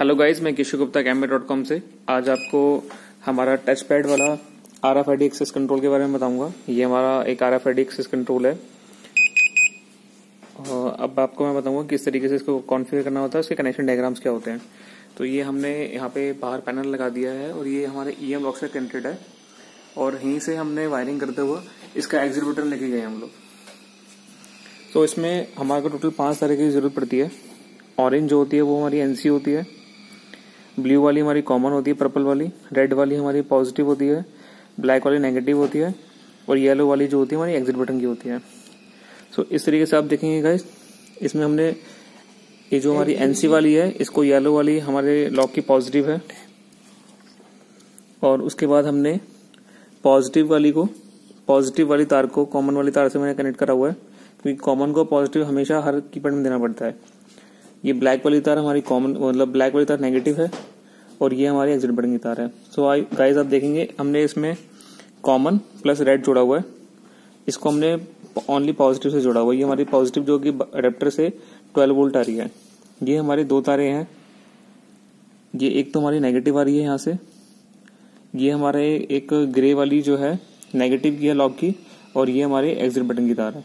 Hello guys मैं किशोर गुप्ता कैमरे dot com से। आज आपको हमारा टच पैड वाला R F I access control के बारे में बताऊँगा। ये हमारा एक R F I access control है। और अब आपको मैं बताऊँगा किस तरीके से इसको कॉन्फ़िगर करना होता है, उसके कनेक्शन डायग्राम्स क्या होते हैं। तो ये हमने यहाँ पे बाहर पैनल लगा दिया है और ये हमारे ई एम ब्लॉक से कनेक्टेड है। और यहीं से हमने वायरिंग करते हुए इसका एग्जीक्यूटर लेके गए हम लोग। तो इसमें हमारे को टोटल पाँच तरह की ज़रूरत पड़ती है। ऑरेंज जो होती है, वो हमारी एनसी होती है। ब्लू वाली हमारी कॉमन होती है पर्पल वाली रेड वाली हमारी पॉजिटिव होती है ब्लैक वाली नेगेटिव होती है और येलो वाली जो होती है हमारी एग्जिट बटन की होती है। सो so, इस तरीके से आप देखेंगे गाइस इसमें हमने ये जो हमारी एनसी वाली है इसको येलो वाली हमारे लॉक की पॉजिटिव है। और उसके बाद हमने पॉजिटिव वाली को पॉजिटिव वाली तार को कॉमन वाली तार से मैंने कनेक्ट करा हुआ है क्योंकि कॉमन को पॉजिटिव हमेशा हर कीपैड में देना पड़ता है। ये ब्लैक वाली तार हमारी कॉमन मतलब ब्लैक वाली तार नेगेटिव है, और ये हमारी एग्जिट बटन की तार है। सो आई गाइस आप देखेंगे, हमने इसमें कॉमन प्लस रेड जोड़ा हुआ है। इसको हमने ओनली पॉजिटिव से जोड़ा हुआ है। ये हमारी पॉजिटिव जो कि अडेप्टर से 12 वोल्ट आ रही है। ये हमारी दो तारे हैं। ये एक तो हमारी नेगेटिव आ रही है यहाँ से। ये हमारे एक ग्रे वाली जो है नेगेटिव की है लॉक की, और ये हमारे एग्जिट बटन की तार है।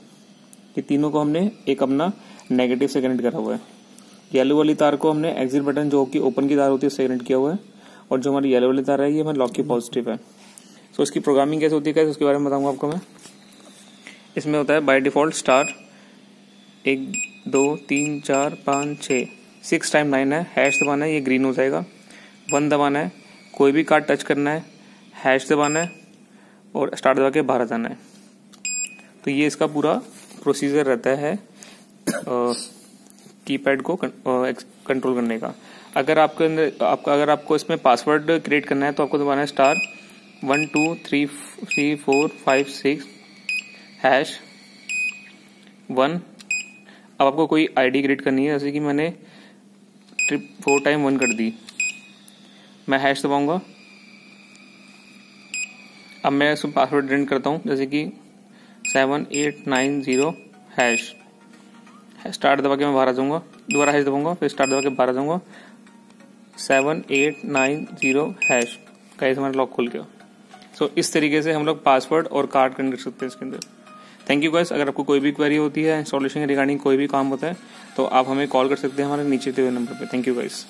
ये तीनों को हमने एक अपना नेगेटिव से कनेक्ट करा हुआ है। येलो वाली तार को हमने एग्जिट बटन जो कि ओपन की तार होती है उससे कनेक्ट किया हुआ है। और जो हमारी येलो वाली तार है ये हमारे लॉक की पॉजिटिव है। सो इसकी प्रोग्रामिंग कैसे होती है कैसे उसके बारे में बताऊँगा आपको मैं। इसमें होता है बाय डिफ़ॉल्ट स्टार एक, दो, तीन, चार, पाँच छः सिक्स टाइम नाइन है हैश दबाना है, ये ग्रीन हो जाएगा। वन दबाना है, कोई भी कार्ड टच करना है हैश दबाना है और स्टार्ट दबा के बाहर जाना है। तो ये इसका पूरा प्रोसीजर रहता है। कीपैड को कंट्रोल करने का। अगर आपके अंदर, आपका, अगर आपको इसमें पासवर्ड क्रिएट करना है तो आपको दबाना है star one two three three four five six hash one अब आपको कोई आईडी क्रिएट करनी है, जैसे कि मैंने ट्रिप फोर टाइम वन कर दी। मैं हैश दबाऊँगा। अब मैं इसको पासवर्ड प्रिंट करता हूँ, जैसे कि seven eight nine zero hash start दबा के मैं बाहर आ जाऊँगा। दोबारा हैश दबाऊँगा फिर स्टार्ट दबा के बाहर आ जाऊँगा। Seven eight nine zero hash कैसे हमारा लॉक खुल गया। सो so, इस तरीके से हम लोग पासवर्ड और कार्ड कनेक्ट कर सकते हैं इसके अंदर। थैंक यू गाइस अगर आपको कोई भी क्वेरी होती है इंस्टॉलेशन के रिगार्डिंग कोई भी काम होता है तो आप हमें कॉल कर सकते हैं हमारे नीचे दिए नंबर पर थैंक यू गाइस